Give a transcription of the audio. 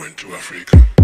went to Africa.